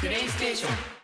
プレイステーション。